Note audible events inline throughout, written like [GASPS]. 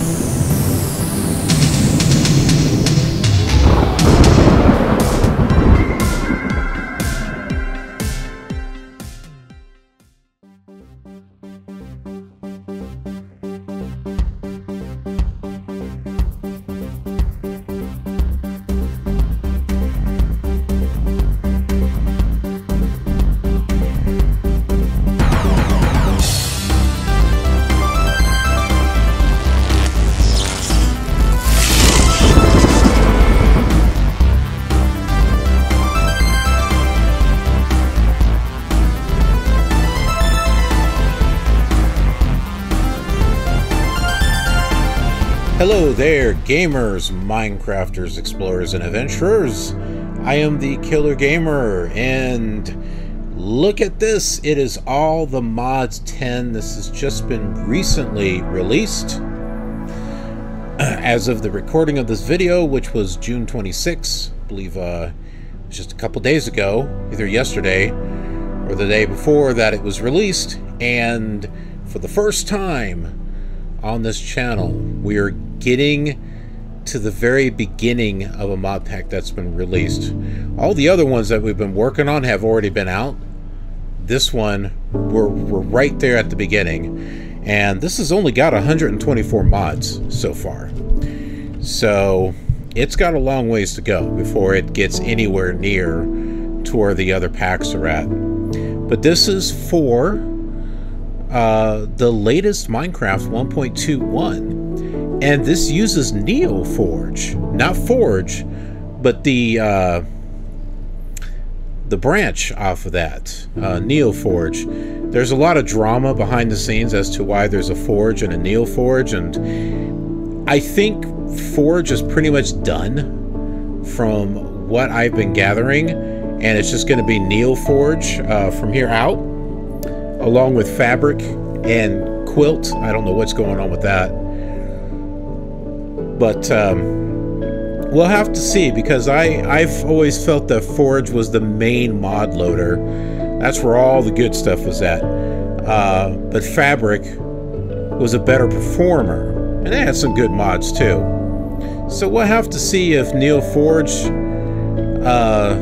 Hello there, gamers, Minecrafters, explorers, and adventurers. I am the KILR Gamer, and look at this. It is all the mods 10. This has just been recently released. [CLEARS THROAT] As of the recording of this video, which was June 26, I believe uh, just a couple days ago, either yesterday or the day before that it was released, and for the first time on this channel, we are getting to the very beginning of a mod pack that's been released. All the other ones that we've been working on have already been out. This one, we're, we're right there at the beginning. And this has only got 124 mods so far. So it's got a long ways to go before it gets anywhere near to where the other packs are at. But this is for uh, the latest Minecraft 1.21 and this uses Neo Forge, not Forge, but the uh, the branch off of that, uh, Neo Forge. There's a lot of drama behind the scenes as to why there's a Forge and a Neo Forge, and I think Forge is pretty much done from what I've been gathering, and it's just going to be NeoForge uh, from here out, along with Fabric and Quilt. I don't know what's going on with that. But um, we'll have to see because I, I've always felt that Forge was the main mod loader. That's where all the good stuff was at. Uh, but Fabric was a better performer, and they had some good mods too. So we'll have to see if NeoForge uh,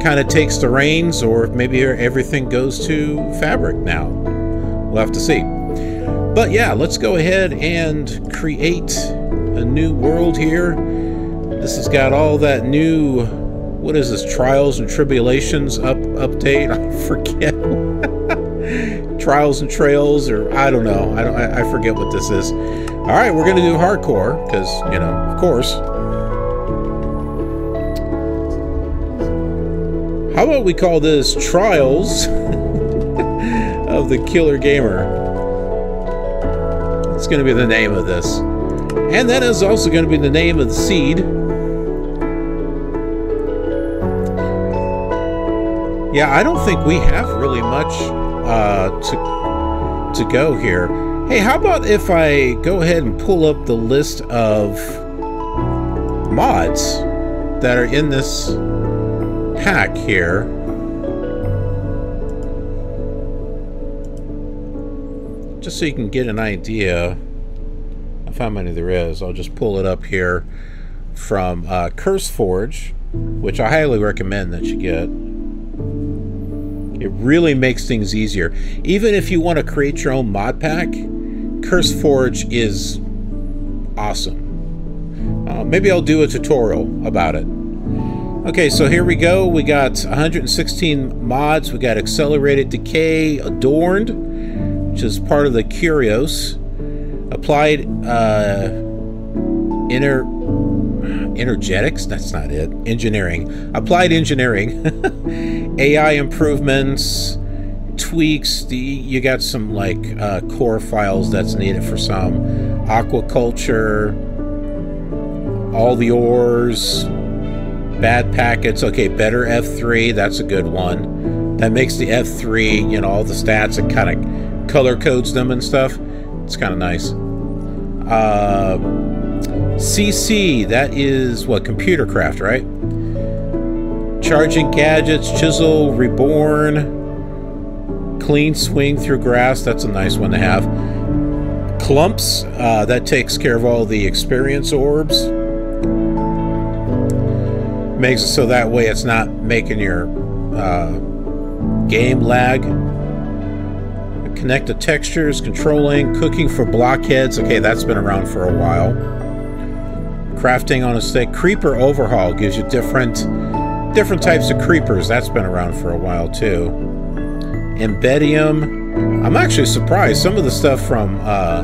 kind of takes the reins, or if maybe everything goes to Fabric now. We'll have to see. But yeah, let's go ahead and create a new world here. This has got all that new, what is this, Trials and Tribulations up update? [LAUGHS] I forget. [LAUGHS] Trials and Trails, or I don't know. I don't. I, I forget what this is. All right, we're gonna do hardcore because you know, of course. How about we call this Trials [LAUGHS] of the KILR Gamer? It's going to be the name of this. And that is also going to be the name of the seed. Yeah, I don't think we have really much uh, to, to go here. Hey, how about if I go ahead and pull up the list of mods that are in this pack here. Just so you can get an idea how many there is. I'll just pull it up here from uh, CurseForge, which I highly recommend that you get. It really makes things easier. Even if you want to create your own mod pack, CurseForge is awesome. Uh, maybe I'll do a tutorial about it. Okay, so here we go. We got 116 mods. We got Accelerated Decay Adorned, which is part of the Curios. Applied uh, inner energetics. That's not it. Engineering. Applied engineering. [LAUGHS] AI improvements. Tweaks. The you got some like uh, core files that's needed for some aquaculture. All the ores. Bad packets. Okay, better F3. That's a good one. That makes the F3, you know, all the stats and kind of color codes them and stuff. It's kind of nice. Uh, CC, that is what? Computer craft, right? Charging gadgets, chisel, reborn, clean swing through grass. That's a nice one to have. clumps. Uh, that takes care of all the experience orbs. Makes it so that way it's not making your uh, game lag. Connect the textures, controlling, cooking for blockheads. Okay, that's been around for a while. Crafting on a stick. Creeper overhaul gives you different different types of creepers. That's been around for a while too. Embedium. I'm actually surprised. Some of the stuff from uh,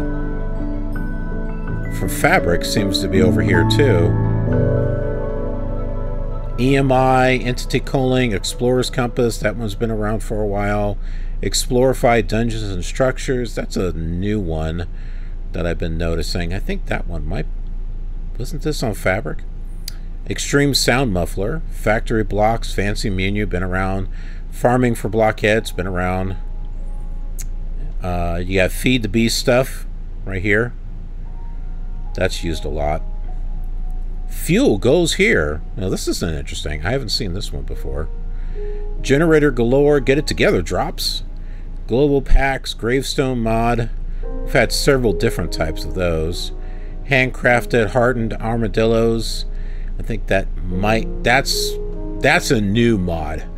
from Fabric seems to be over here too. EMI, Entity Culling, Explorer's Compass. That one's been around for a while. Explorify Dungeons and Structures. That's a new one that I've been noticing. I think that one might... Wasn't this on Fabric? Extreme Sound Muffler. Factory Blocks. Fancy Menu. Been around. Farming for Blockheads. Been around. Uh, you got Feed the Beast stuff right here. That's used a lot. Fuel goes here. Now this isn't interesting. I haven't seen this one before. Generator galore. Get it together. Drops. Global packs. Gravestone mod. We've had several different types of those. Handcrafted hardened armadillos. I think that might that's that's a new mod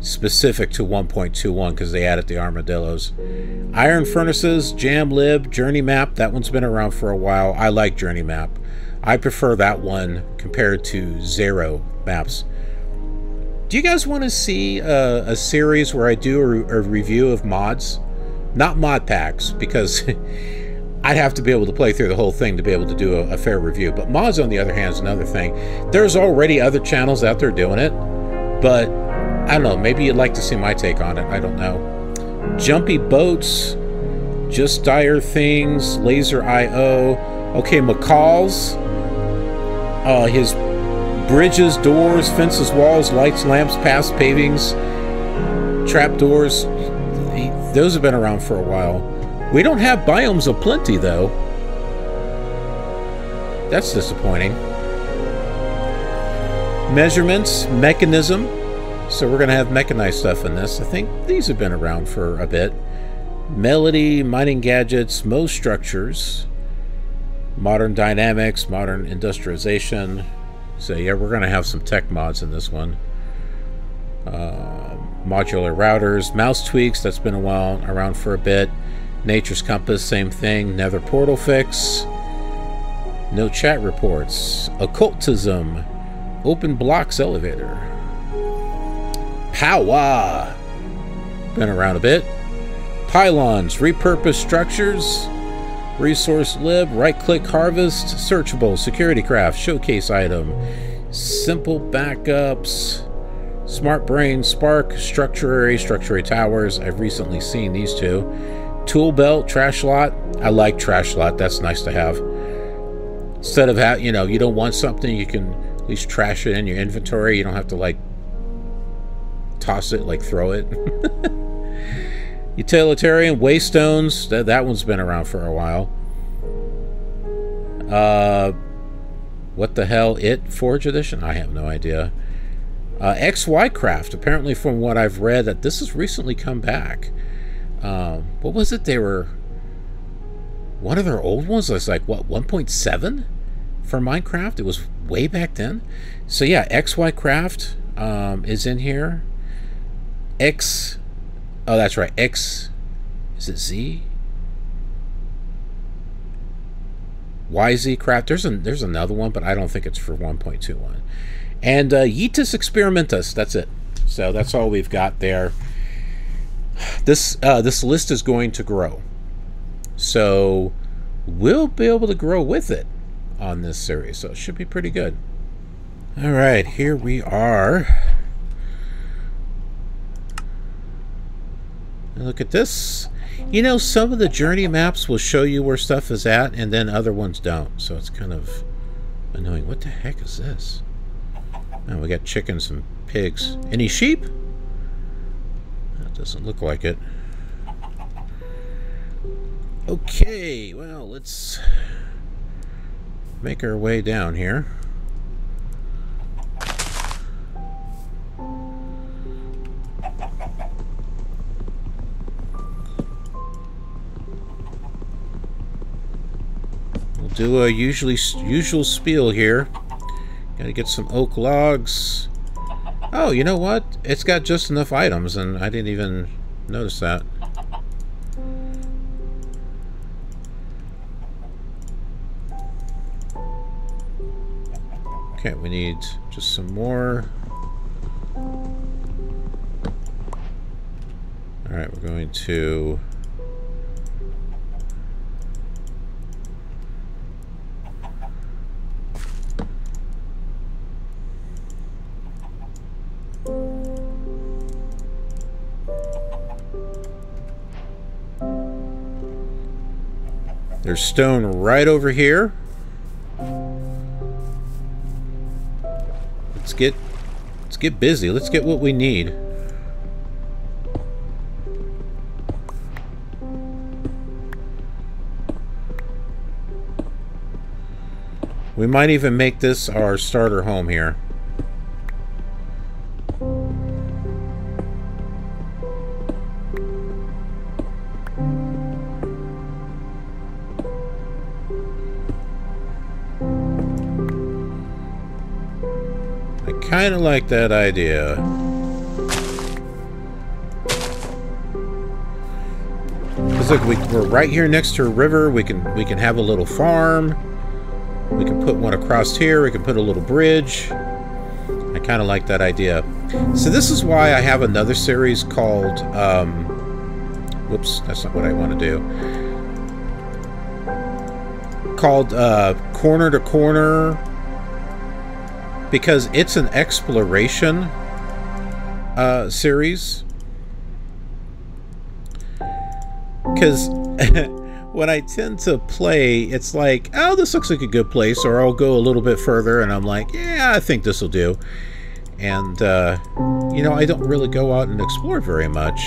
specific to 1.21 because they added the armadillos. Iron furnaces, jam lib, journey map. That one's been around for a while. I like journey map. I prefer that one compared to Xaero maps. Do you guys want to see a, a series where I do a, a, review of mods? Not mod packs, because [LAUGHS] I'd have to be able to play through the whole thing to be able to do a, a fair review. But mods, on the other hand, is another thing. There's already other channels out there doing it, but I don't know. Maybe you'd like to see my take on it. I don't know. Jumpy boats, just dire things, laser IO. Okay, Macaw's. Uh, his bridges, doors, fences, walls, lights, lamps, paths, pavings, trap doors. Those have been around for a while. We don't have biomes of plenty, though. That's disappointing. Measurements, Mekanism. So we're going to have mechanized stuff in this. I think these have been around for a bit. Melody, mining gadgets, most structures, modern dynamics, modern industrialization. So yeah, we're going to have some tech mods in this one. Uh, modular routers, mouse tweaks, that's been a while around for a bit. Nature's Compass, same thing. Nether portal fix. No chat reports. Occultism. Open blocks elevator. Power. Been around a bit. Pylons. Repurposed structures. Resource lib, right click harvest, searchable, security craft, showcase item, simple backups, smart brain, spark, structurary, structurary towers. I've recently seen these two. Tool belt, trash slot. I like trash slot. That's nice to have. Instead of have, you know, you don't want something, you can at least trash it in your inventory. You don't have to like toss it, like throw it. [LAUGHS] Utilitarian, Waystones, that, that one's been around for a while. Uh, what the hell, It Forge Edition? I have no idea. Uh, XY Craft, apparently from what I've read, that this has recently come back. Um, what was it? They were... One of their old ones was like, what, 1.7 for Minecraft? It was way back then. So yeah, XY Craft um, is in here. X Oh, that's right. X. Is it Z? YZ Craft. There's, there's another one, but I don't think it's for 1.21. And uh, Yeetus Experimentus. That's it. So that's all we've got there. This, uh, this list is going to grow. So we'll be able to grow with it on this series. So it should be pretty good. All right, here we are. Look at this. You know, some of the journey maps will show you where stuff is at, and then other ones don't. So it's kind of annoying. What the heck is this? Oh, we got chickens and pigs. Any sheep? That doesn't look like it. Okay, well, let's make our way down here. Do a usually usual spiel here. Gotta get some oak logs. Oh, you know what? It's got just enough items, and I didn't even notice that. Okay, we need just some more. Alright, we're going to... Stone right over here. Let's get let's get busy. Let's get what we need. We might even make this our starter home here. Kind of like that idea. Because look, we, we're right here next to a river. We can we can have a little farm. We can put one across here. We can put a little bridge. I kind of like that idea. So this is why I have another series called... Um, whoops, that's not what I want to do. Called uh, Corner to Corner because it's an exploration uh, series. Because [LAUGHS] when I tend to play, it's like, oh, this looks like a good place, or I'll go a little bit further, and I'm like, yeah, I think this will do. And, uh, you know, I don't really go out and explore very much.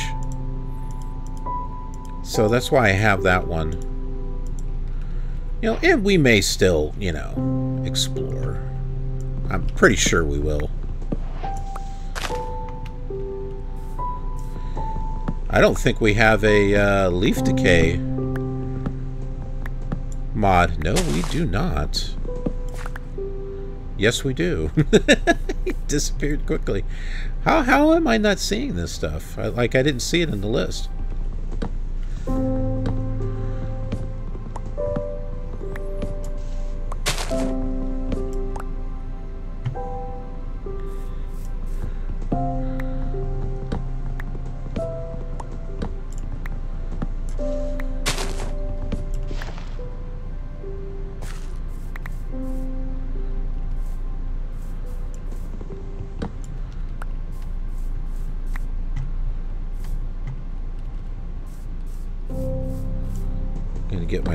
So that's why I have that one. You know, and we may still, you know, explore. I'm pretty sure we will. I don't think we have a uh, leaf decay mod. No, we do not. Yes, we do. [LAUGHS] he disappeared quickly. How, how am I not seeing this stuff? I, like, I didn't see it in the list.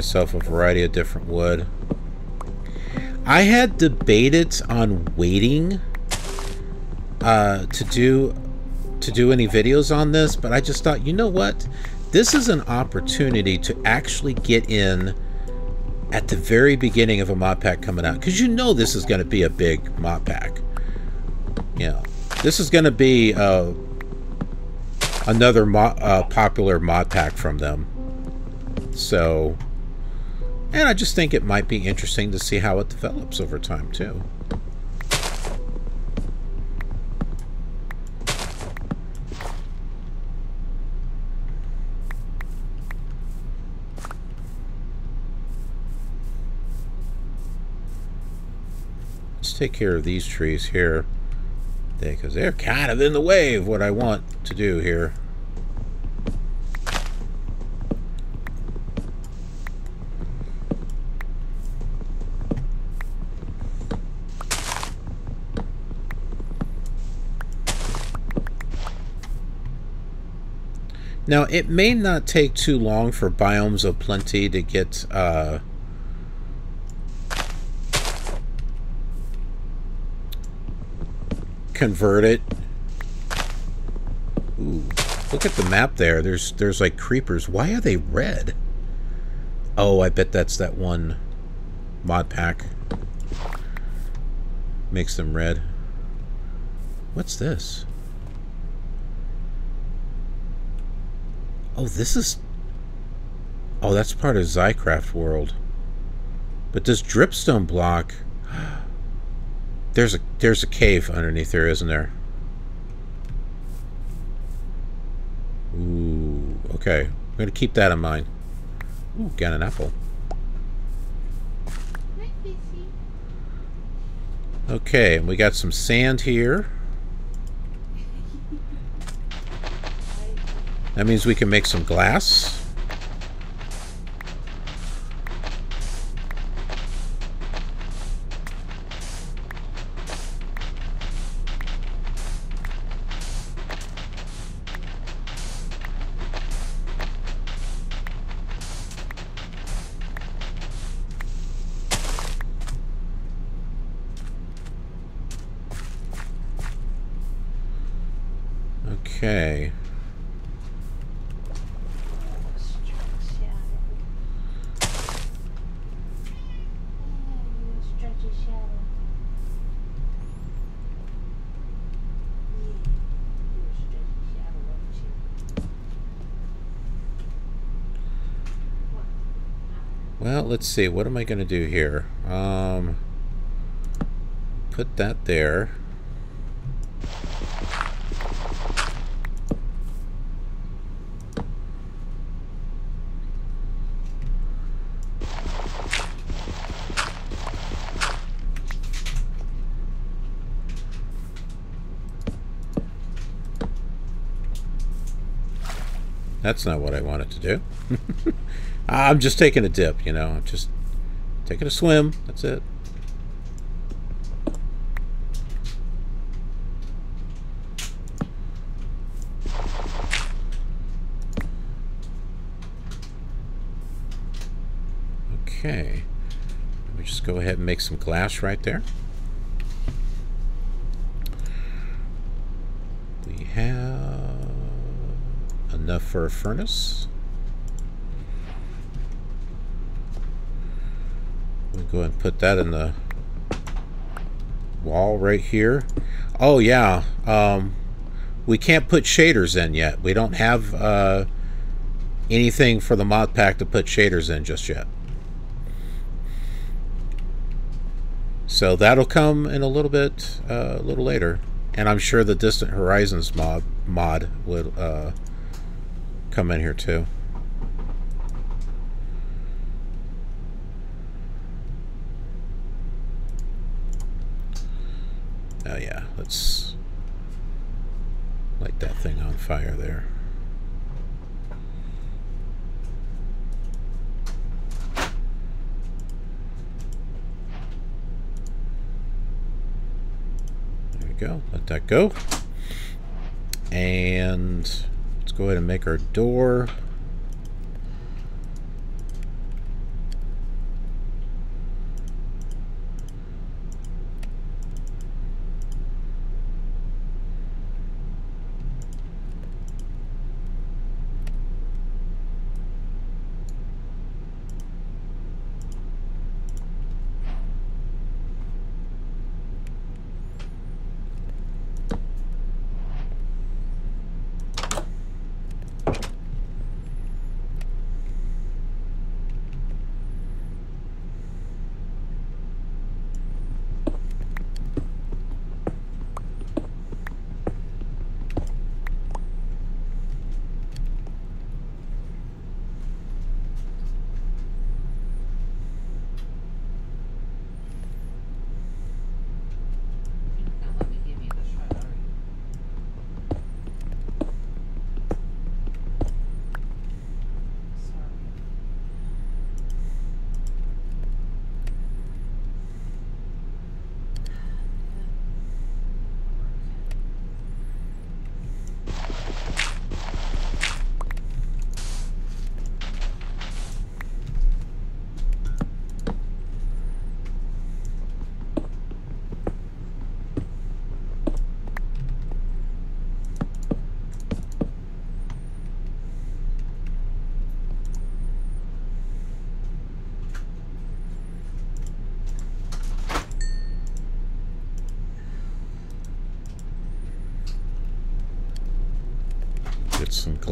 Myself a variety of different wood. I had debated on waiting uh, to do to do any videos on this, but I just thought, you know what? This is an opportunity to actually get in at the very beginning of a mod pack coming out because you know this is going to be a big mod pack. You know, this is going to be uh, another mo uh, popular mod pack from them. So and I just think it might be interesting to see how it develops over time, too. Let's take care of these trees here because they're kind of in the way of what I want to do here. Now, it may not take too long for Biomes of Plenty to get uh, converted. Ooh, look at the map there. There's there's like creepers. Why are they red? Oh, I bet that's that one mod pack. Makes them red. What's this? Oh, this is... Oh, that's part of Xycraft World. But this dripstone block, [GASPS] there's a there's a cave underneath there, isn't there? Ooh, okay. I'm gonna keep that in mind. Ooh, got an apple. Okay, and we got some sand here. That means we can make some glass. Let's see. What am I going to do here? Um, put that there. That's not what I wanted to do. [LAUGHS] I'm just taking a dip, you know. I'm just taking a swim. That's it. Okay. Let me just go ahead and make some glass right there. We have enough for a furnace. We go and put that in the wall right here. Oh yeah, um, we can't put shaders in yet. We don't have uh, anything for the mod pack to put shaders in just yet. So that'll come in a little bit, uh, a little later. And I'm sure the Distant Horizons mod mod would uh, come in here too. Oh yeah, let's light that thing on fire there. There we go, let that go. And Let's go ahead and make our door.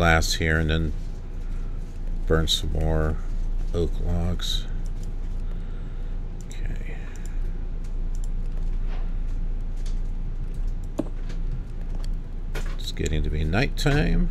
glass here and then burn some more oak logs. Okay. It's getting to be nighttime.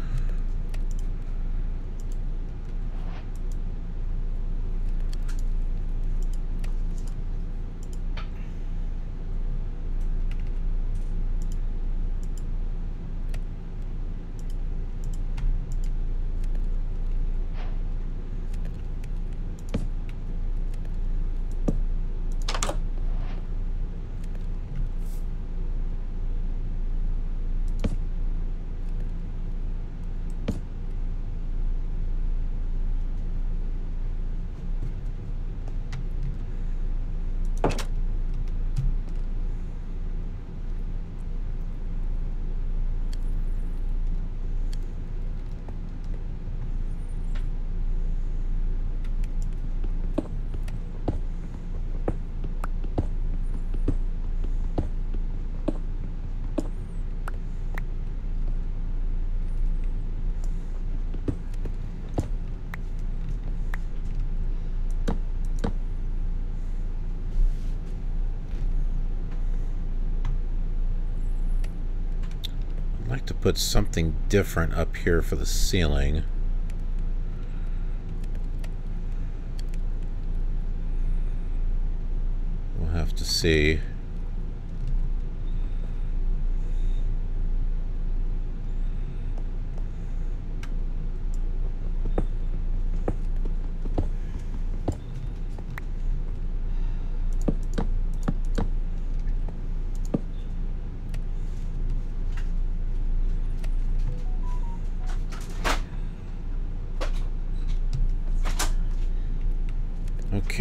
Put something different up here for the ceiling. We'll have to see.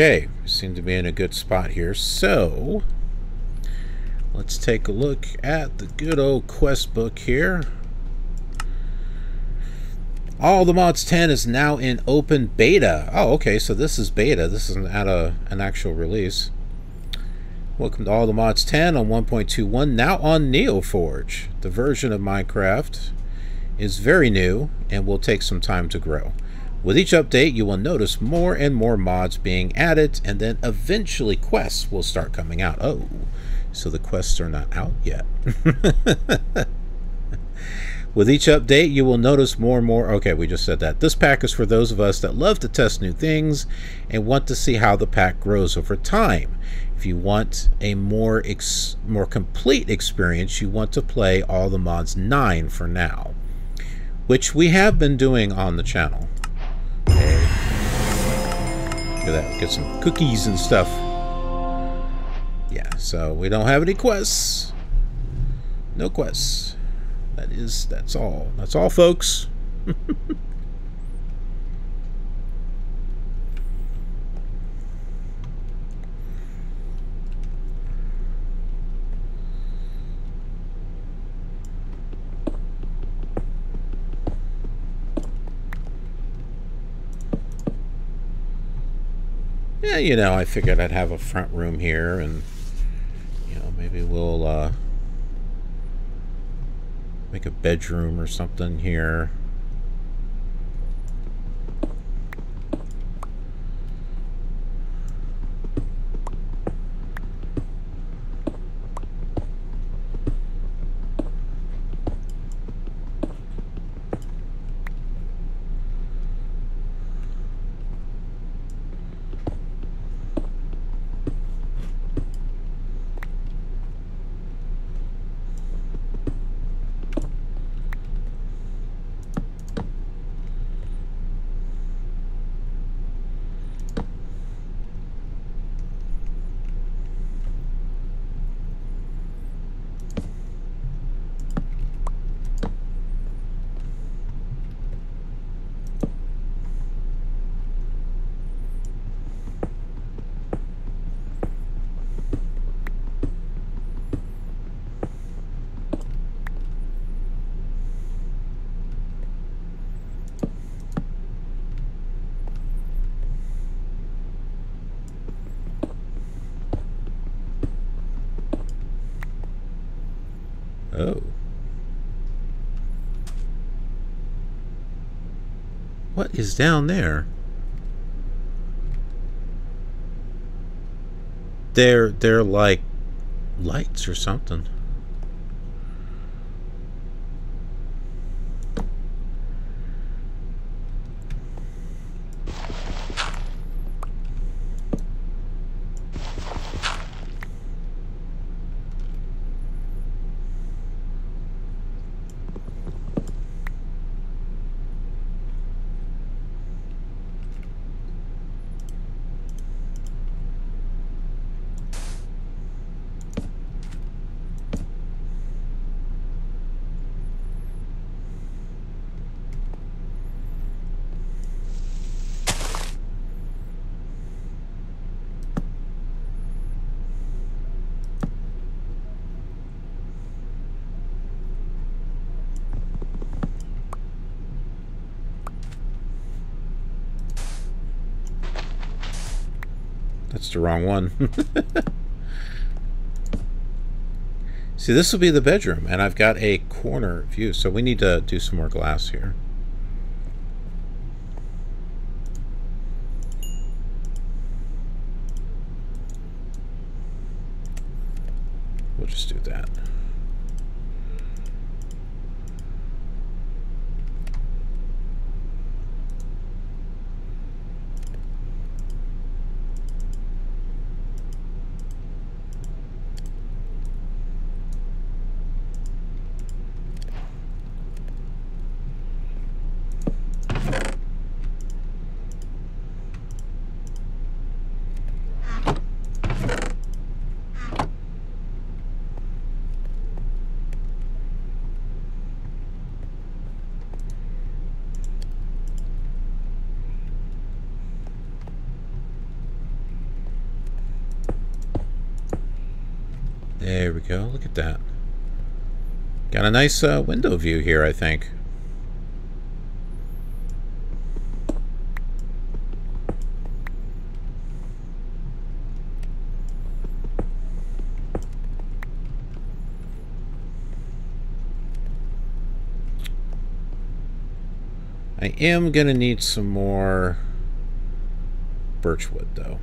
Okay, seem to be in a good spot here. So, let's take a look at the good old quest book here. All the Mods 10 is now in open beta. Oh, okay, so this is beta. This isn't at a, an actual release. Welcome to All the Mods 10 on 1.21, now on NeoForge. The version of Minecraft is very new and will take some time to grow. With each update, you will notice more and more mods being added, and then eventually quests will start coming out. Oh, so the quests are not out yet. [LAUGHS] With each update, you will notice more and more. Okay, we just said that. This pack is for those of us that love to test new things and want to see how the pack grows over time. If you want a more more complete experience, you want to play all the mods 9 for now, which we have been doing on the channel. Look at that. Get some cookies and stuff. Yeah, so we don't have any quests. No quests. That is, that's all. That's all, folks. [LAUGHS] you know, I figured I'd have a front room here and, you know, maybe we'll uh, make a bedroom or something here. Oh. What is down there? They're they're like lights or something. That's the wrong one. [LAUGHS] See, this will be the bedroom, and I've got a corner view, so we need to do some more glass here. We'll just do that. There we go. Look at that. Got a nice uh, window view here, I think. I am going to need some more birchwood, though.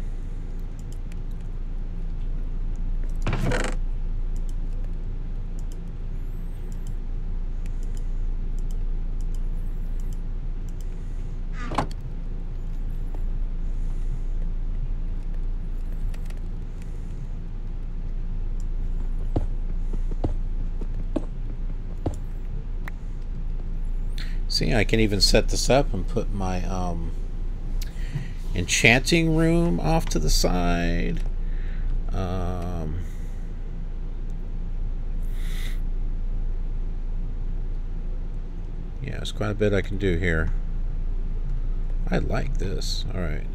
See, I can even set this up and put my um, enchanting room off to the side. Um, yeah, there's quite a bit I can do here. I like this. All right.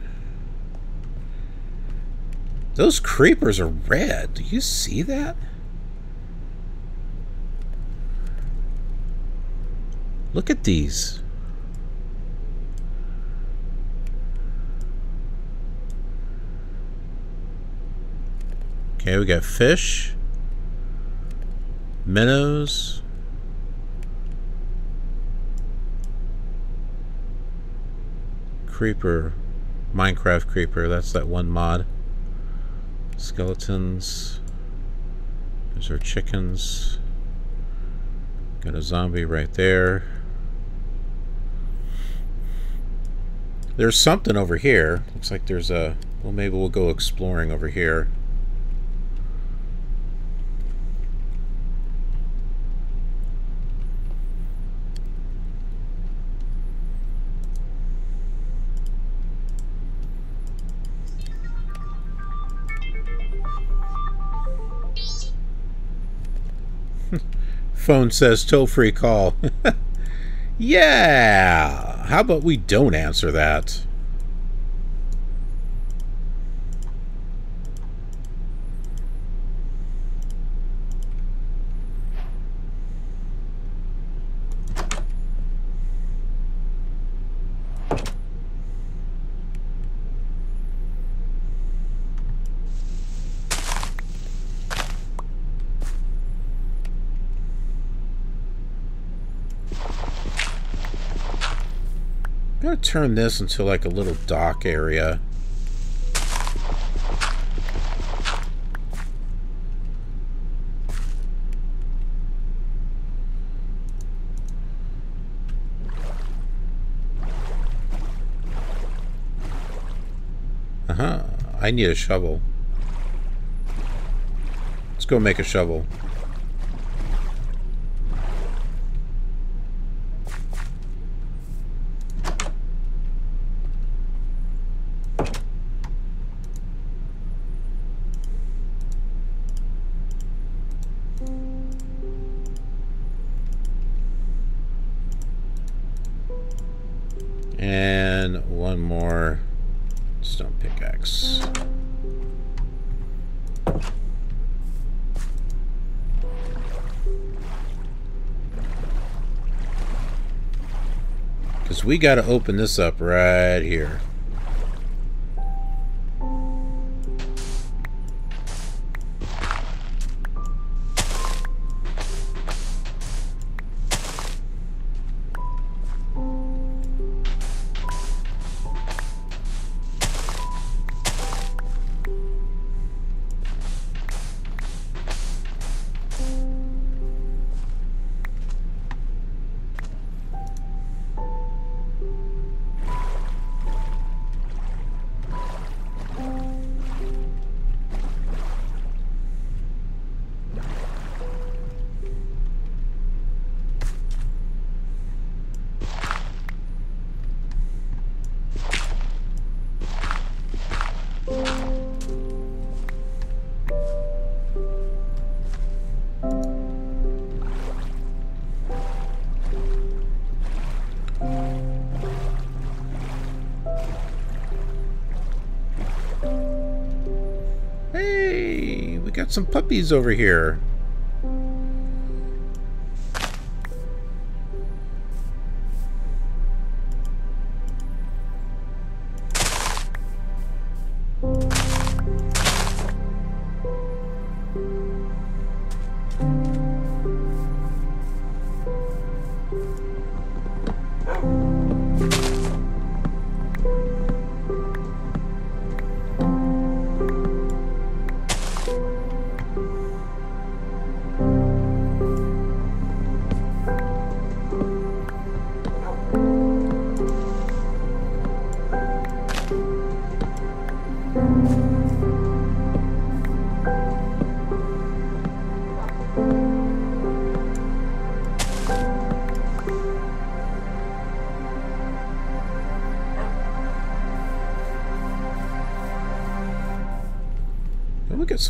Those creepers are red. Do you see that? Look at these. Okay, we got fish, minnows, creeper, Minecraft creeper, that's that one mod. Skeletons, there's our chickens, got a zombie right there. There's something over here. Looks like there's a... Well, maybe we'll go exploring over here. [LAUGHS] Phone says toll-free call. [LAUGHS] yeah! How about we don't answer that? Turn this into like a little dock area. Uh-huh. I need a shovel. Let's go make a shovel. We got to open this up right here. Puppies over here.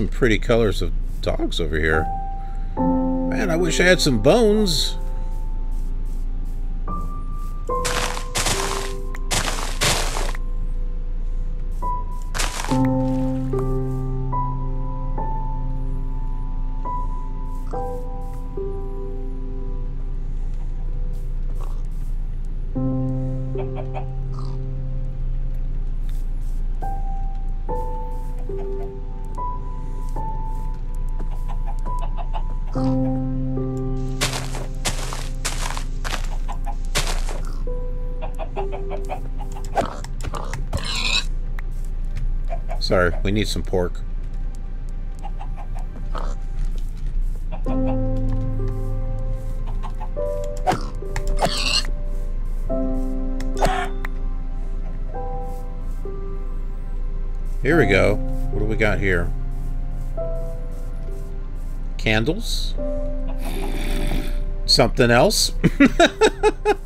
Some pretty colors of dogs over here. Man, I wish I had some bones. Sorry, we need some pork. Here we go. What do we got here? Candles? Something else? [LAUGHS]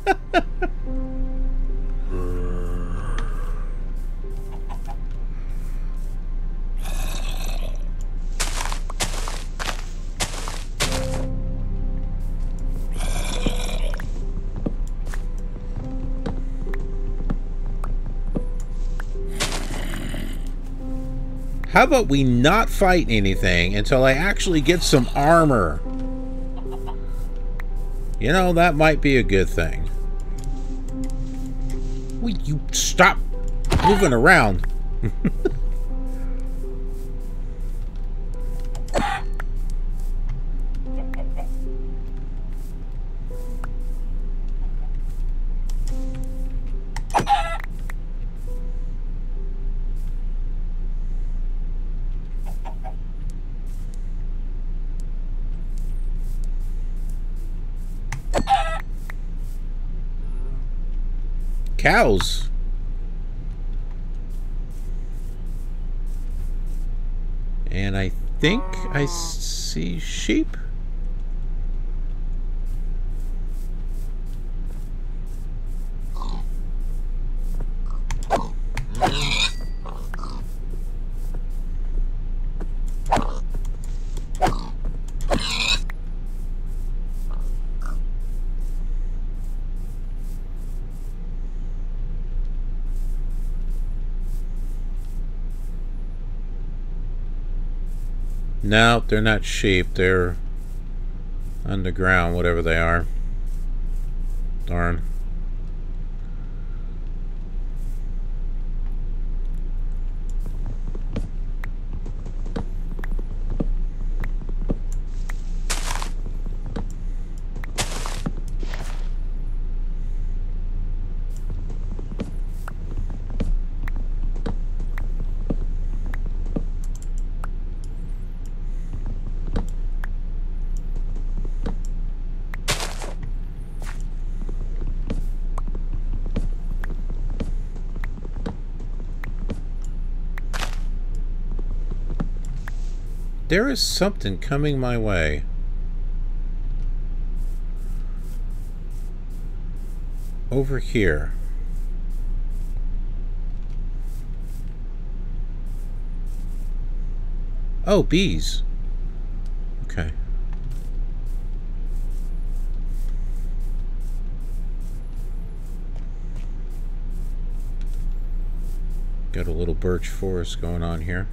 about we not fight anything until I actually get some armor? You know, that might be a good thing. Will you stop moving around? [LAUGHS] cows. And I think I see sheep. No, they're not sheep. They're underground, whatever they are. Darn. There is something coming my way. Over here. Oh, bees. Okay. Got a little birch forest going on here.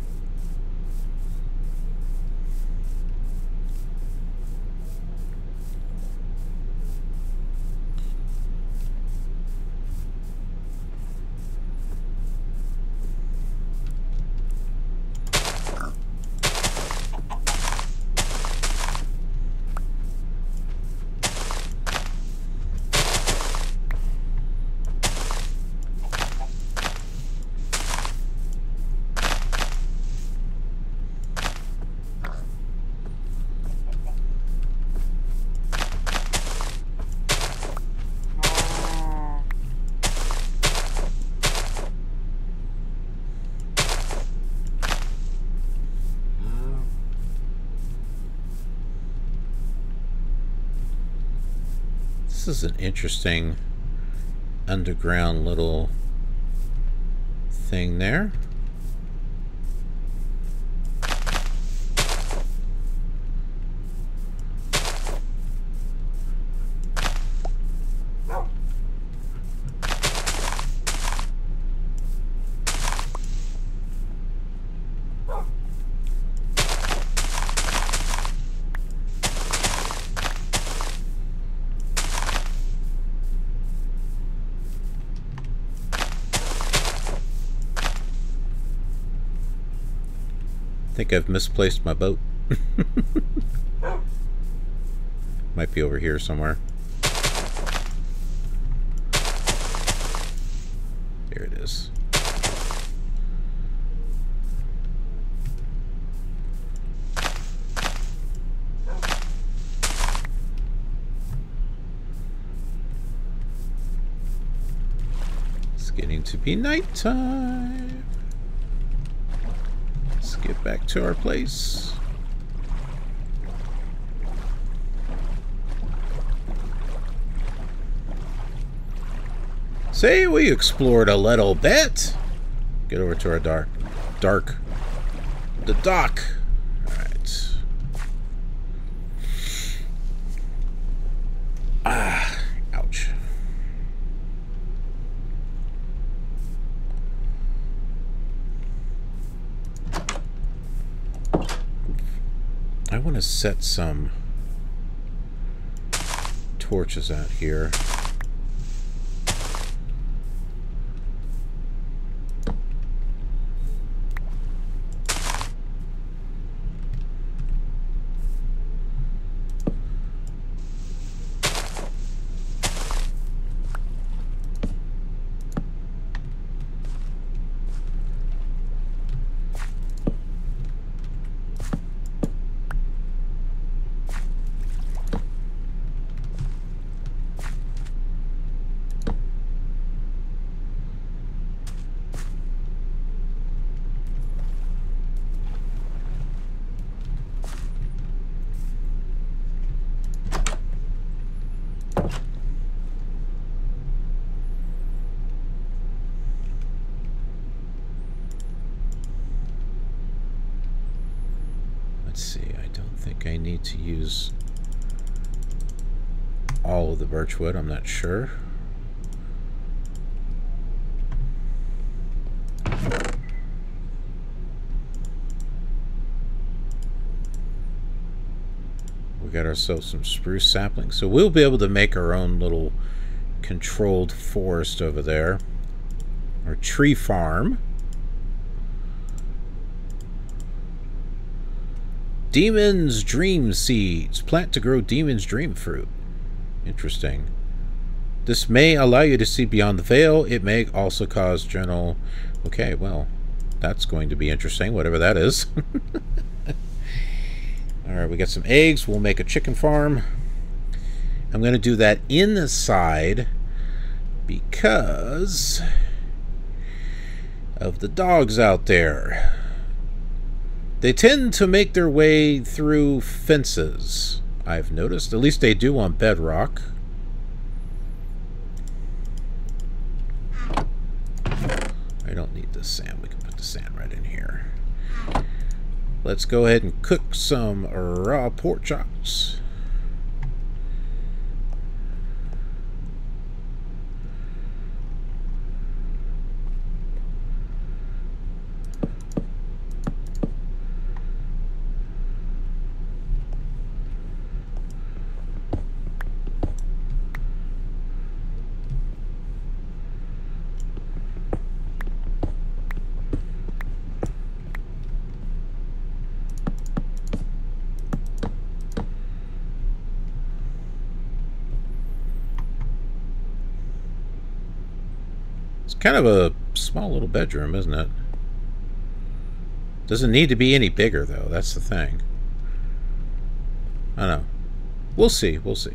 An interesting underground little thing there. Think I've misplaced my boat. [LAUGHS] Might be over here somewhere. There it is. It's getting to be nighttime get back to our place. Say we explored a little bit. Get over to our dark, dark, the dock. Set some torches out here. to use I'm not sure. We got ourselves some spruce saplings. So we'll be able to make our own little controlled forest over there. Our tree farm. Demon's Dream Seeds. Plant to grow Demon's Dream Fruit. Interesting. This may allow you to see beyond the veil. It may also cause general... Okay, well, that's going to be interesting, whatever that is. [LAUGHS] Alright, we got some eggs. We'll make a chicken farm. I'm going to do that inside because of the dogs out there. They tend to make their way through fences, I've noticed. At least they do on bedrock. I don't need the sand. We can put the sand right in here. Let's go ahead and cook some raw pork chops. Kind of a small little bedroom, isn't it? Doesn't need to be any bigger, though. That's the thing. I know. We'll see. We'll see.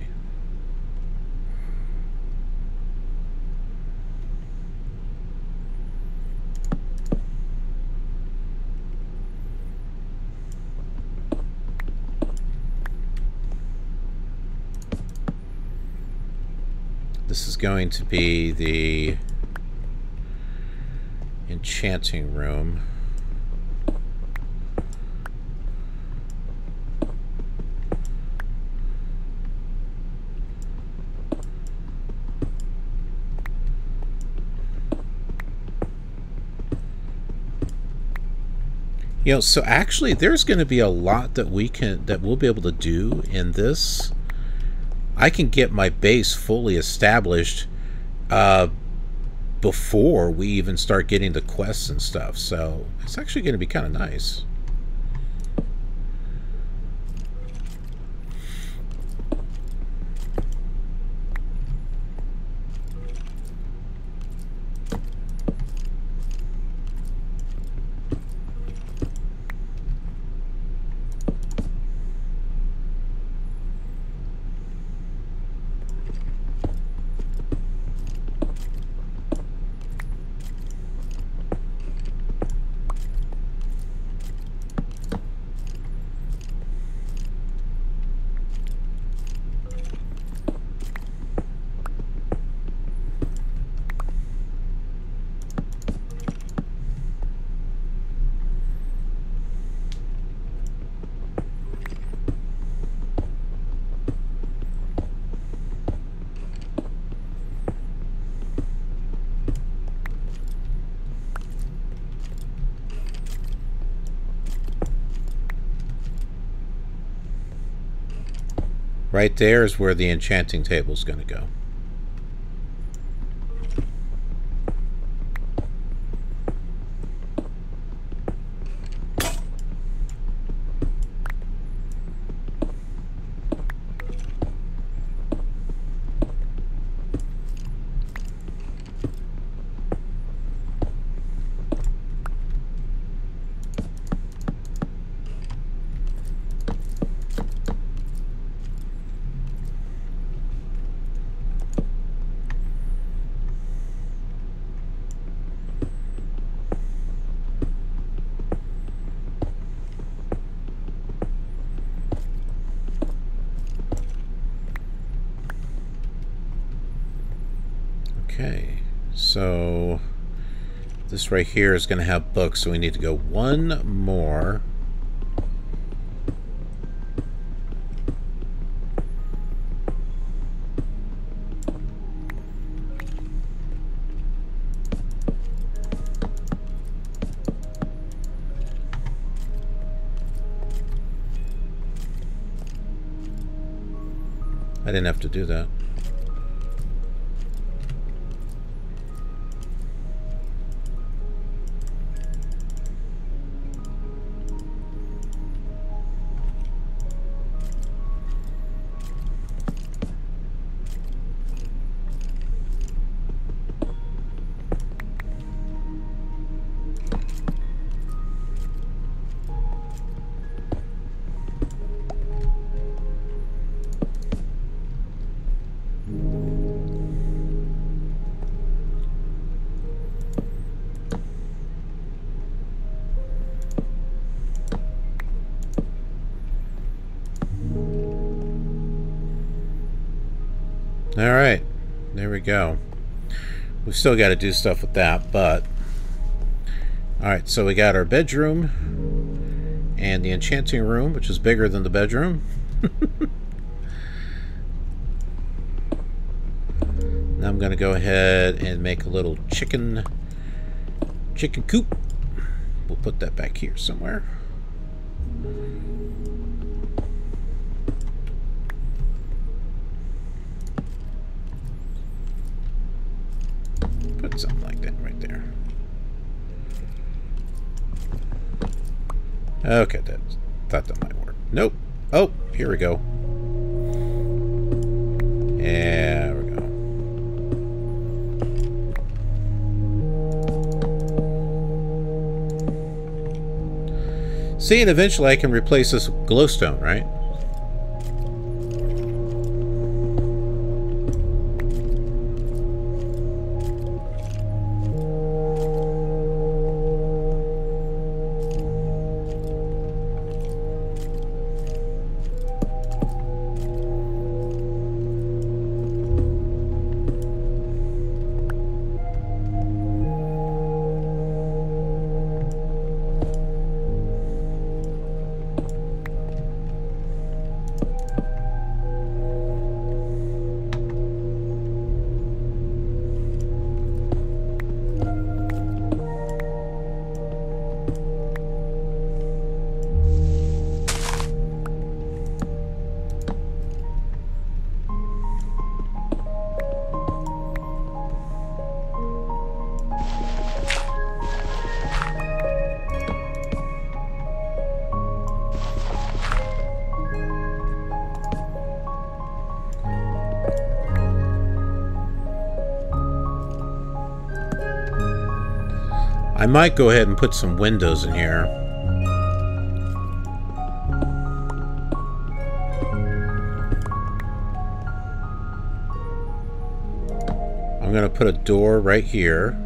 This is going to be the enchanting room. You know, so actually there's going to be a lot that we can that we'll be able to do in this. I can get my base fully established uh, before we even start getting the quests and stuff. So it's actually going to be kind of nice. Right there is where the enchanting table is going to go. Okay, so right here is going to have books, so we need to go one more. I didn't have to do that. All right, there we go. We've still got to do stuff with that, but... All right, so we got our bedroom and the enchanting room, which is bigger than the bedroom. [LAUGHS] now I'm going to go ahead and make a little chicken chicken coop. We'll put that back here somewhere. Okay, that thought that might work. Nope. Oh, here we go. There we go. See, and eventually I can replace this glowstone, right? I might go ahead and put some windows in here. I'm going to put a door right here.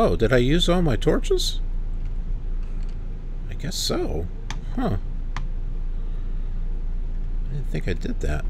Whoa, did I use all my torches? I guess so. Huh. I didn't think I did that.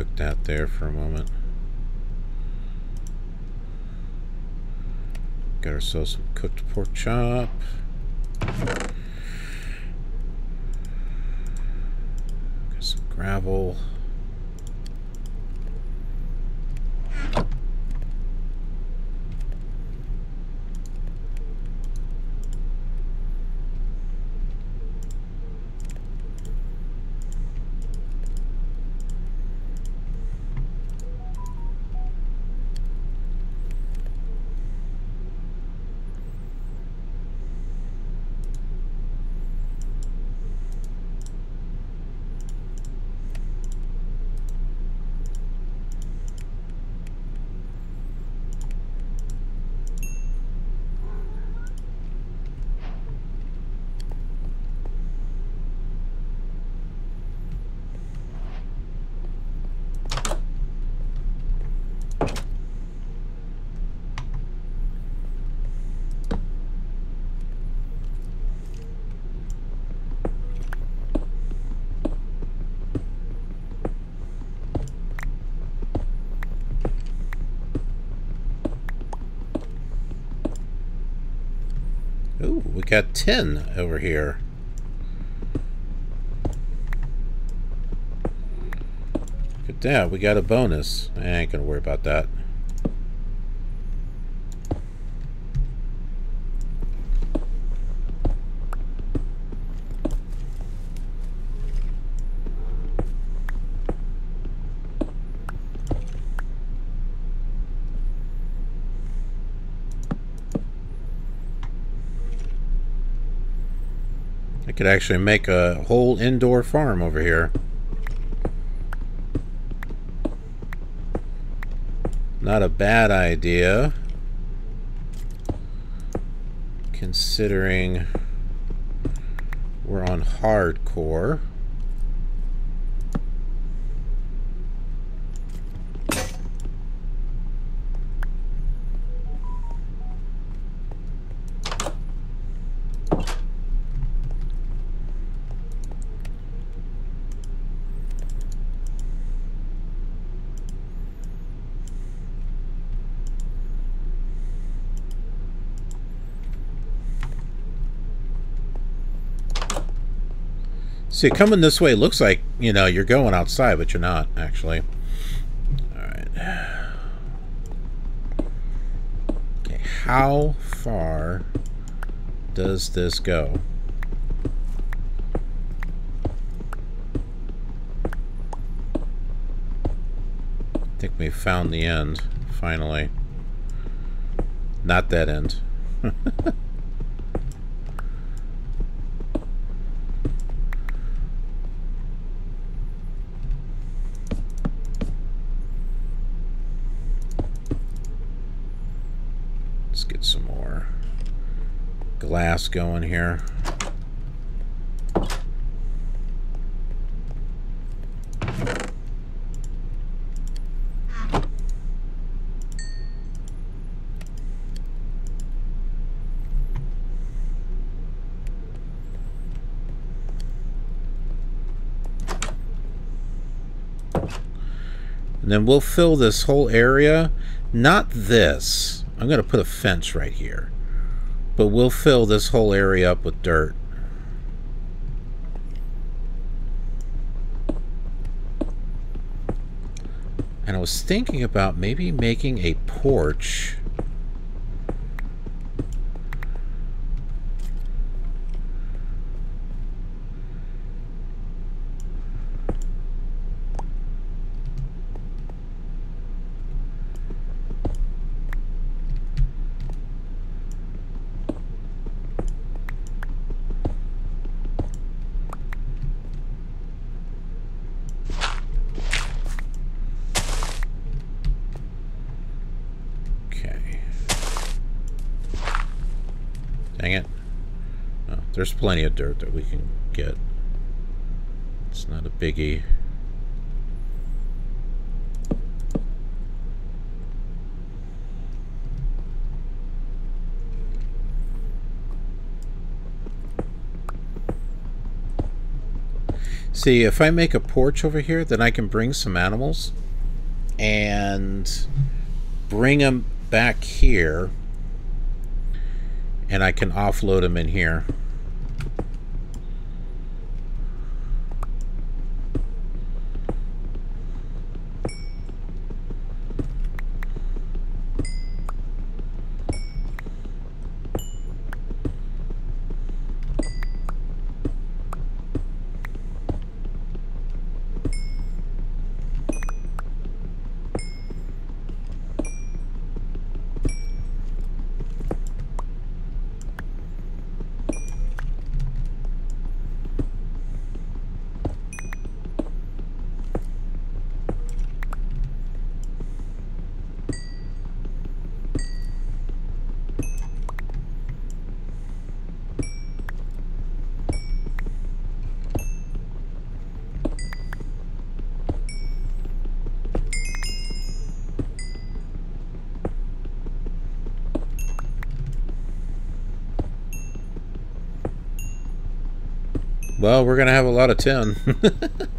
cook that there for a moment. Got ourselves some cooked pork chop. Got some gravel. Got 10 over here. Look at that. we got a bonus. I ain't gonna worry about that. I could actually make a whole indoor farm over here. Not a bad idea. Considering we're on hardcore. See, coming this way looks like, you know, you're going outside, but you're not, actually. Alright. Okay, how far does this go? I think we found the end, finally. Not that end. [LAUGHS] glass going here. And then we'll fill this whole area. Not this. I'm going to put a fence right here. But we'll fill this whole area up with dirt. And I was thinking about maybe making a porch There's plenty of dirt that we can get. It's not a biggie. See, if I make a porch over here, then I can bring some animals and bring them back here and I can offload them in here. Well, we're going to have a lot of tin. [LAUGHS]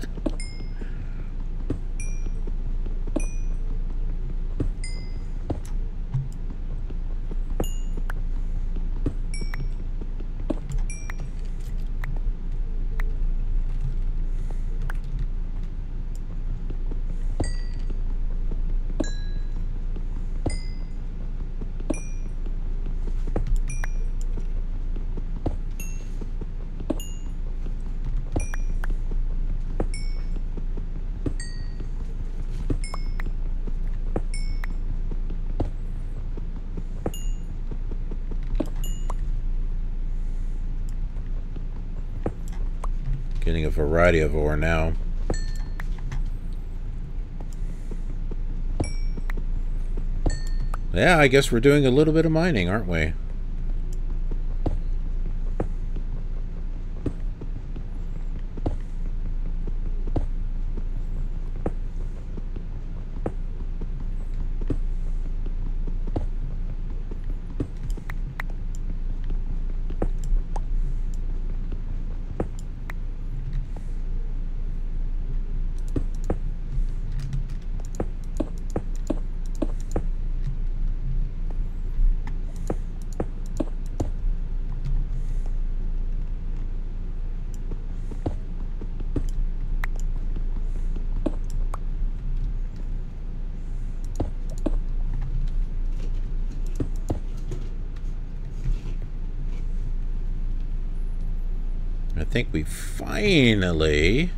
Getting a variety of ore now. Yeah, I guess we're doing a little bit of mining, aren't we? Think we finally...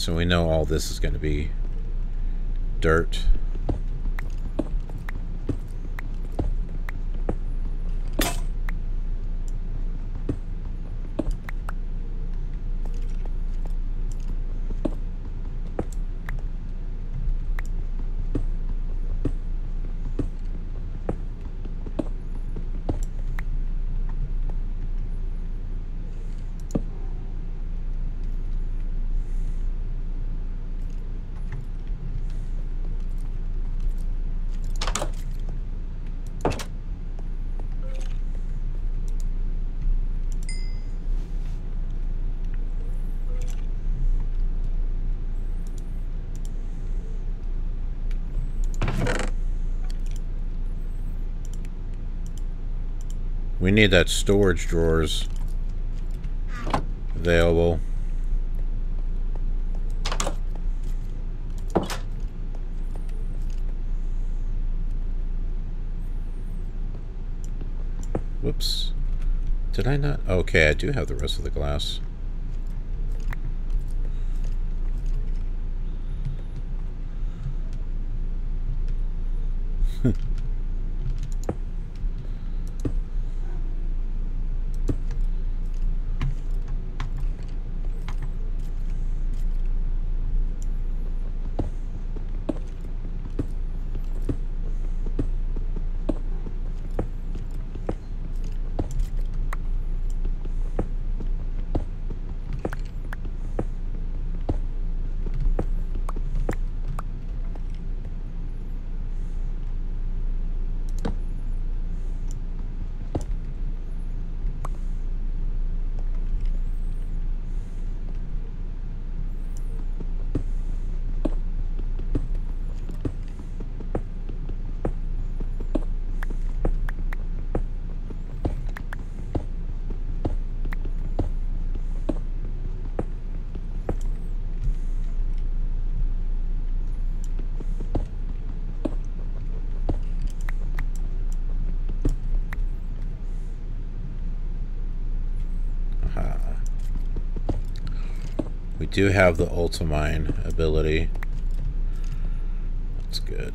So we know all this is going to be dirt. Need that storage drawers available. Whoops. Did I not? Okay, I do have the rest of the glass. Do have the Ultimine ability. That's good.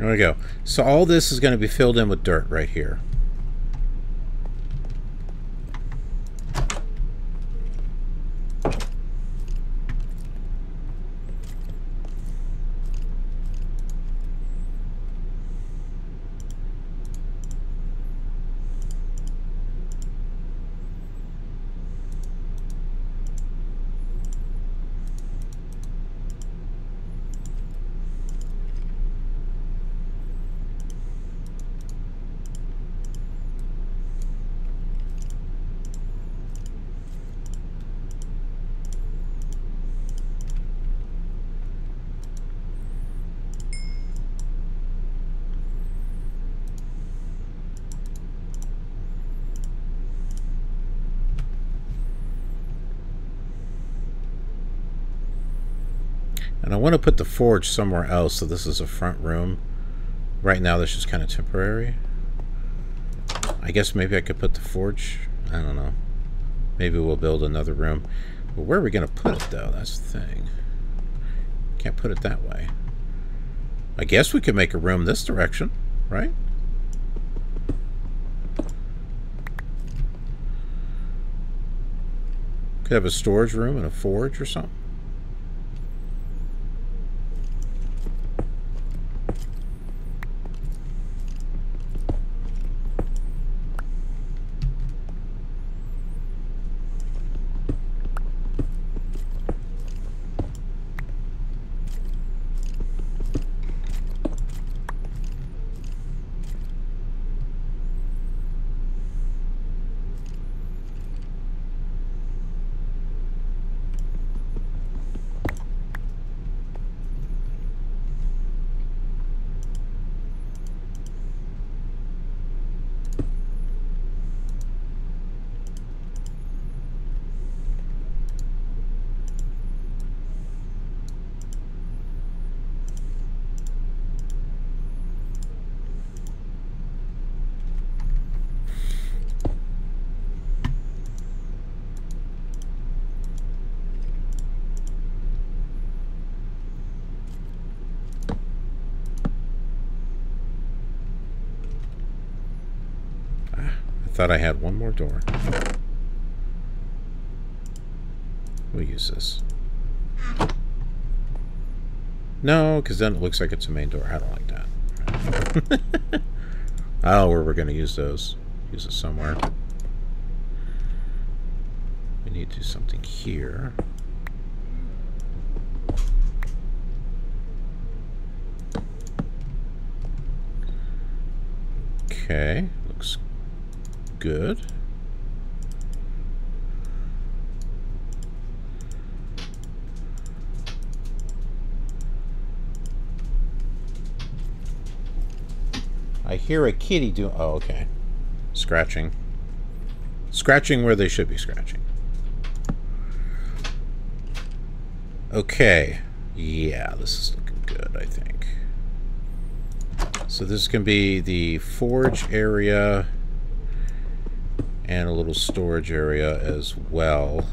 There we go. So all this is going to be filled in with dirt right here. And I want to put the forge somewhere else, so this is a front room. Right now, this is kind of temporary. I guess maybe I could put the forge. I don't know. Maybe we'll build another room. But where are we going to put it, though? That's the thing. Can't put it that way. I guess we could make a room this direction, right? Could have a storage room and a forge or something. thought I had one more door. We'll use this. No, because then it looks like it's a main door. I don't like that. [LAUGHS] I don't know where we're going to use those. Use it somewhere. We need to do something here. Okay looks good. I hear a kitty do. Oh, okay. Scratching. Scratching where they should be scratching. Okay. Yeah, this is looking good, I think. So this can be the forge area and a little storage area as well.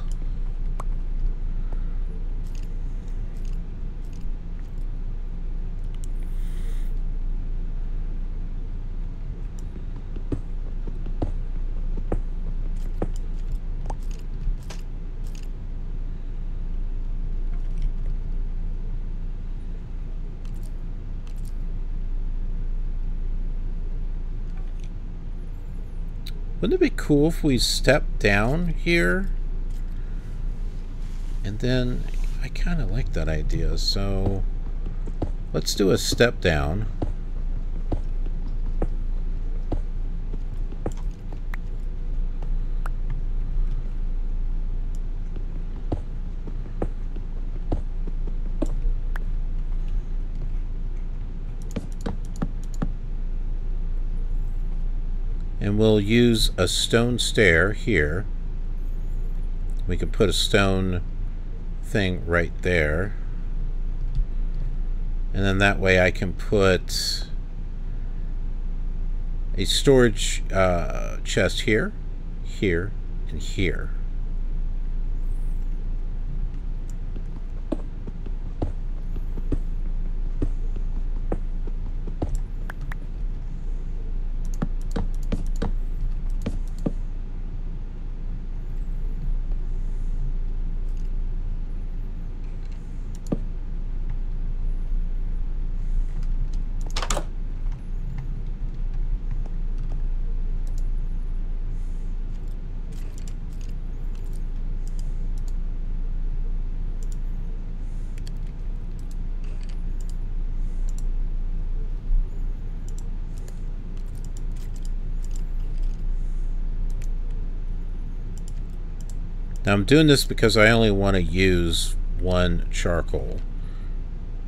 Wouldn't it be cool if we step down here? And then, I kind of like that idea, so let's do a step down. and we'll use a stone stair here. We can put a stone thing right there. And then that way I can put a storage uh, chest here, here, and here. Now I'm doing this because I only want to use one charcoal.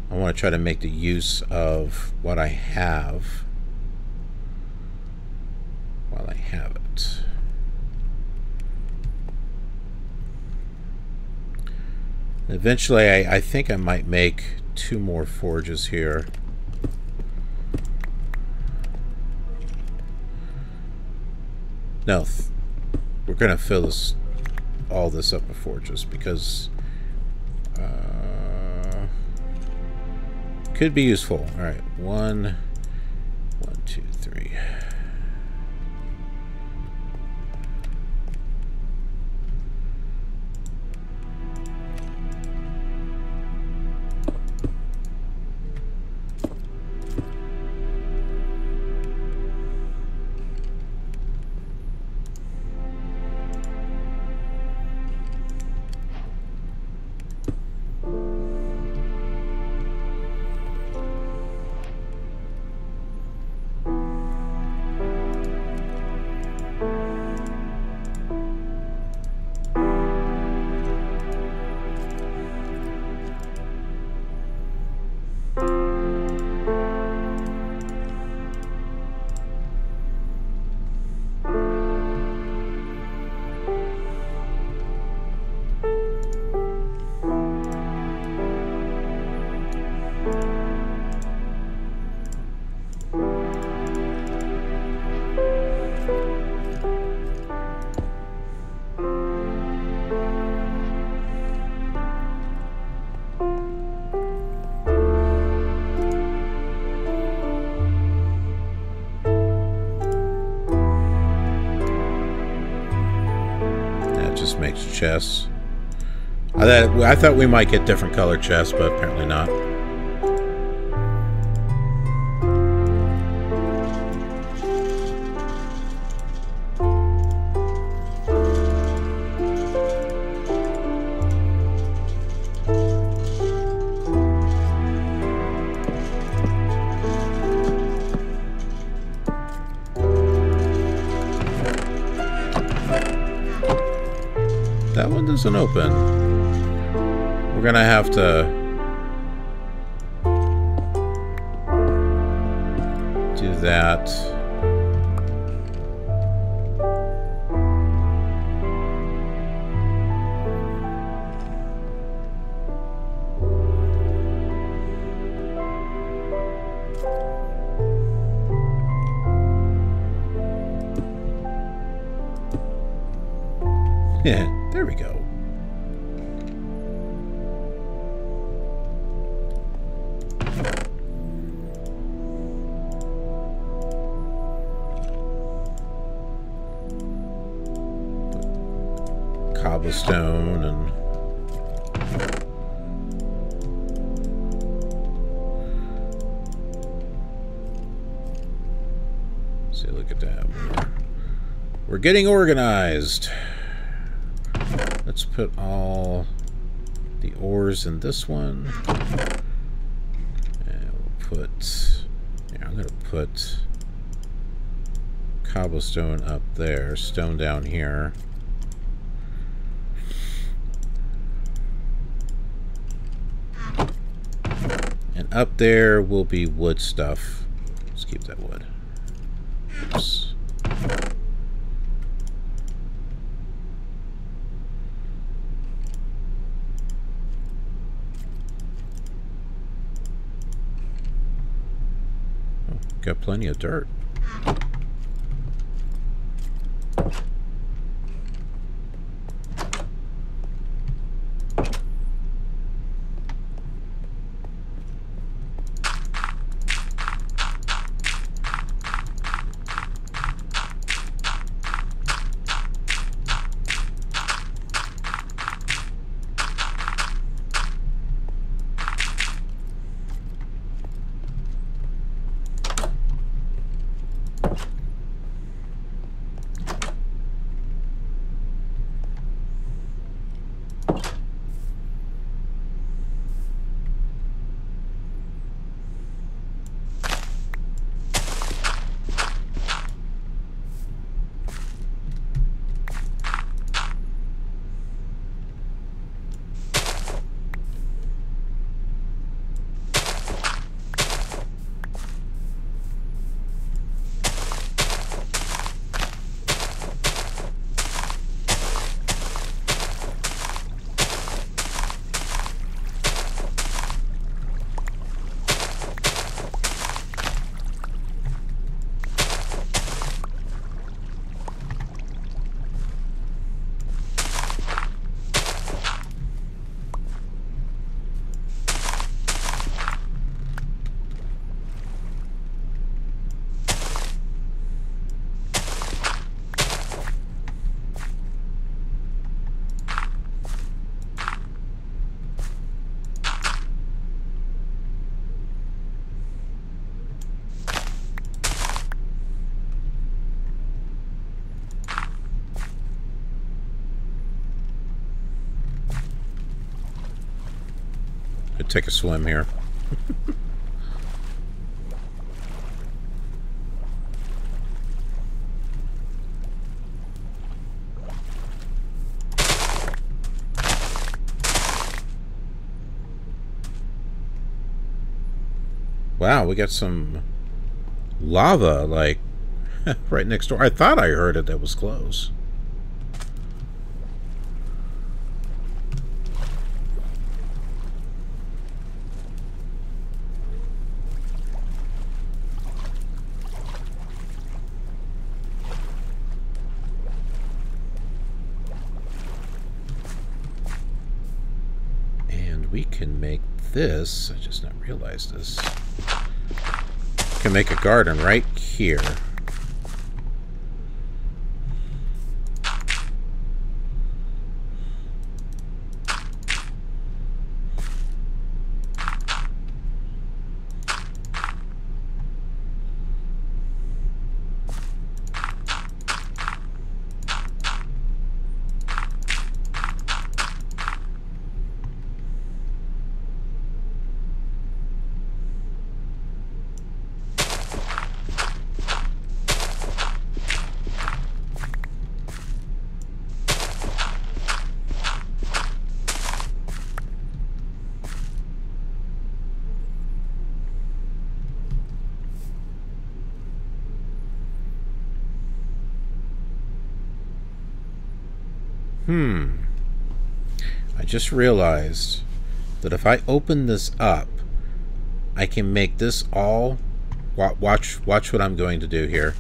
I want to try to make the use of what I have while I have it. Eventually, I, I think I might make two more forges here. No, we're going to fill this all this up before just because uh, could be useful. All right, one, one, two, three. I thought, we might get different color chests, but apparently not. That one doesn't open. We're gonna have to do that. We're getting organized Let's put all the ores in this one. And we'll put, yeah, I'm going to put cobblestone up there, stone down here. And up there will be wood stuff. Let's keep that wood. Got plenty of dirt. Take a swim here. wow, we got some lava, like, [LAUGHS] right next door. I thought I heard it that was close. This, I just not realized this, can make a garden right here. Hmm. I just realized that if I open this up, I can make this all... Watch, watch what I'm going to do here.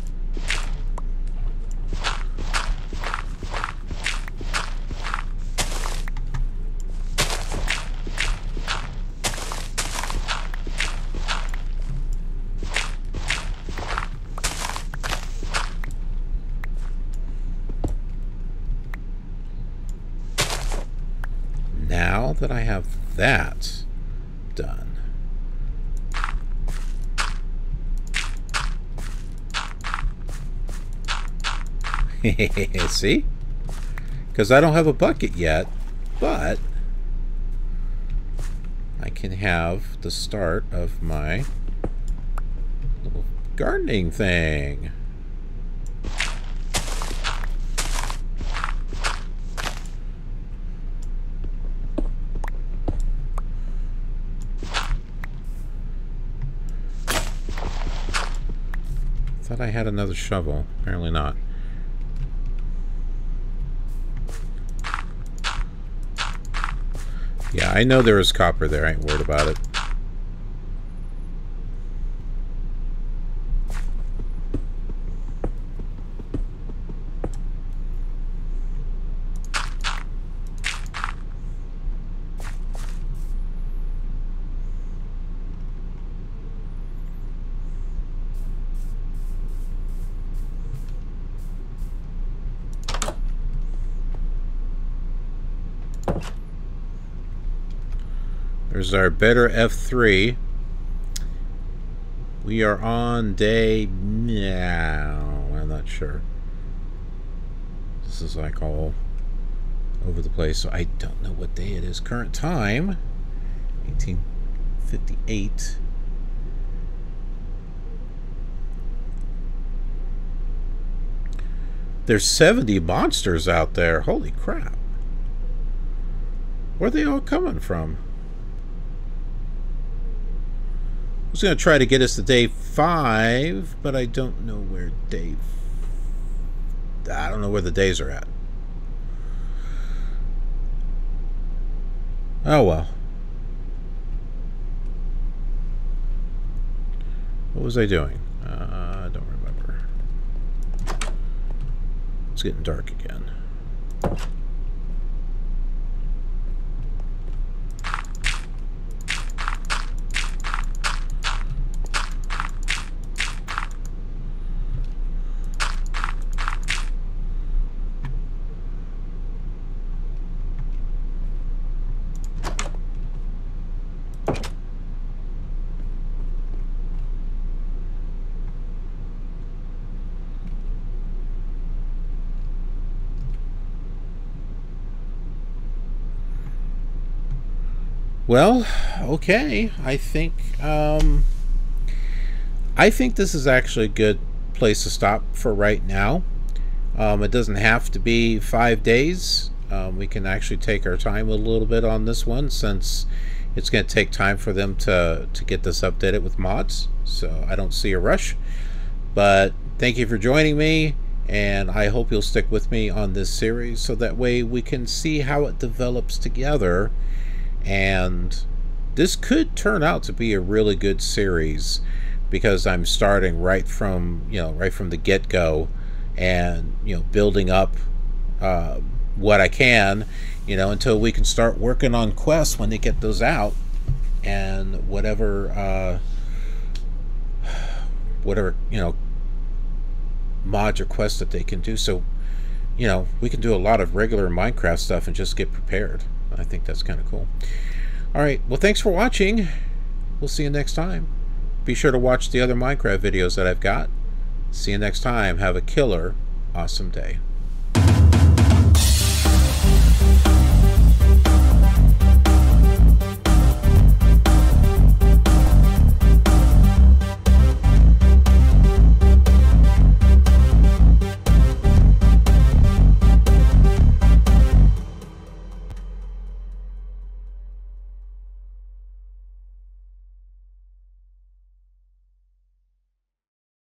that I have that done. [LAUGHS] See? Because I don't have a bucket yet, but I can have the start of my little gardening thing. thought I had another shovel. Apparently not. Yeah, I know there is copper there. I ain't worried about it. There's our better F3. We are on day... now. I'm not sure. This is like all over the place, so I don't know what day it is. Current time, 1858. There's 70 monsters out there. Holy crap. Where are they all coming from? I was going to try to get us to day five, but I don't know where day... I don't know where the days are at. Oh, well. What was I doing? Uh, I don't remember. It's getting dark again. Well, okay. I think um, I think this is actually a good place to stop for right now. Um, it doesn't have to be five days. Um, we can actually take our time a little bit on this one since it's going to take time for them to, to get this updated with mods. So I don't see a rush. But thank you for joining me, and I hope you'll stick with me on this series so that way we can see how it develops together. And this could turn out to be a really good series because I'm starting right from you know right from the get go, and you know building up uh, what I can, you know, until we can start working on quests when they get those out, and whatever uh, whatever you know mods or quests that they can do. So you know we can do a lot of regular Minecraft stuff and just get prepared. I think that's kind of cool. All right, well, thanks for watching. We'll see you next time. Be sure to watch the other Minecraft videos that I've got. See you next time. Have a killer, awesome day.